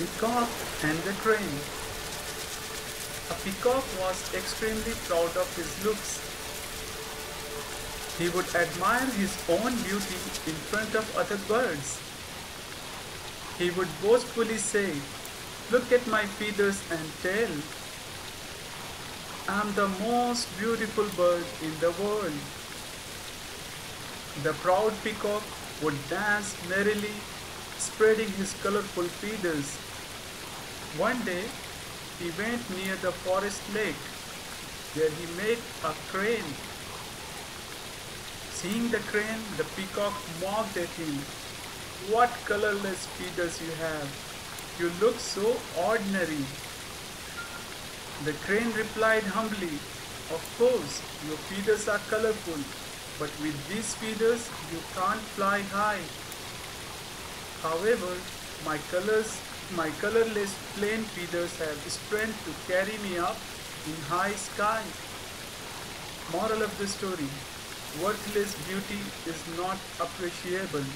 Peacock and the Crane A peacock was extremely proud of his looks. He would admire his own beauty in front of other birds. He would boastfully say, Look at my feathers and tail. I am the most beautiful bird in the world. The proud peacock would dance merrily, spreading his colorful feathers. One day, he went near the forest lake, where he met a crane. Seeing the crane, the peacock mocked at him. What colorless feathers you have! You look so ordinary. The crane replied humbly, Of course, your feathers are colorful, but with these feathers you can't fly high. However, my colors, my colorless plain feathers have strength to carry me up in high sky. Moral of the story: Worthless beauty is not appreciable.